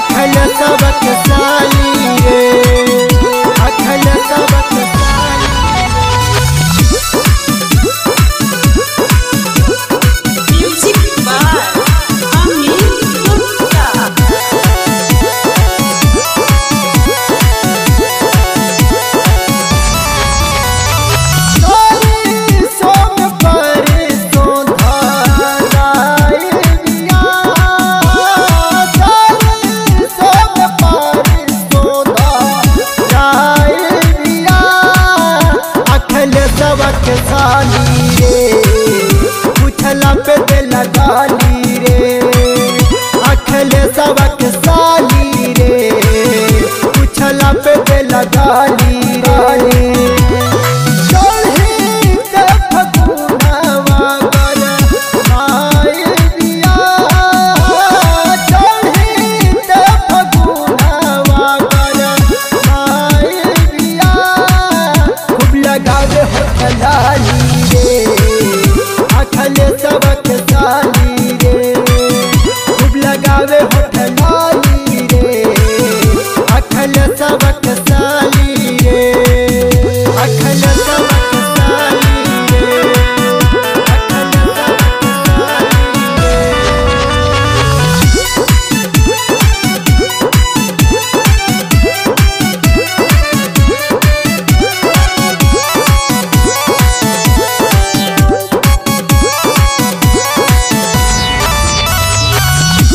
अखल सबक साली डाली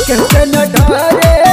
कैसे न ढारे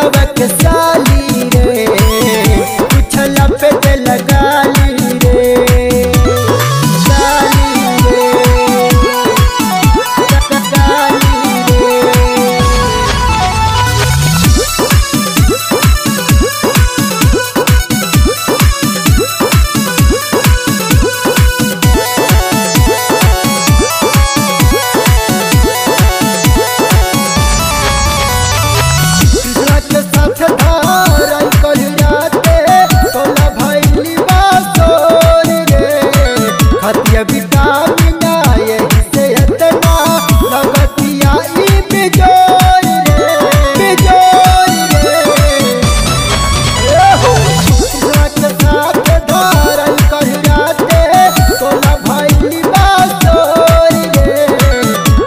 सबक साल